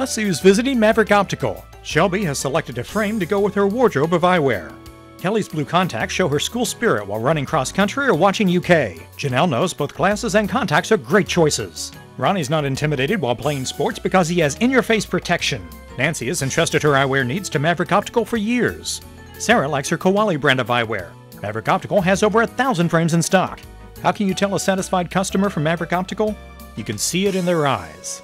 Let's see who's visiting Maverick Optical. Shelby has selected a frame to go with her wardrobe of eyewear. Kelly's blue contacts show her school spirit while running cross country or watching UK. Janelle knows both glasses and contacts are great choices. Ronnie's not intimidated while playing sports because he has in your face protection. Nancy has entrusted her eyewear needs to Maverick Optical for years. Sarah likes her Koali brand of eyewear. Maverick Optical has over a thousand frames in stock. How can you tell a satisfied customer from Maverick Optical? You can see it in their eyes.